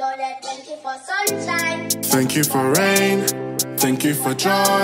Lord, I thank you for sunshine. Thank you for rain. Thank you for joy.